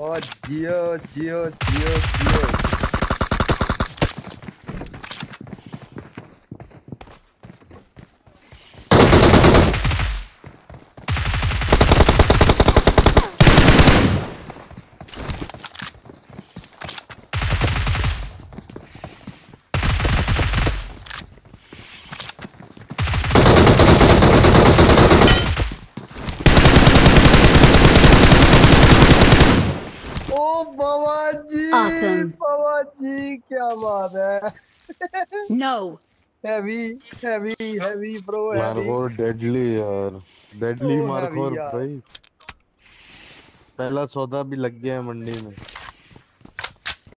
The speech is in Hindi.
और जियो जियो जियो जियो। ओ बाबा जी Awesome. बाबा जी क्या बात है No. Heavy heavy heavy bro heavy वो डेडली यार डेडली heavy यार। भाई पहला सौदा भी लग गया है मंडी में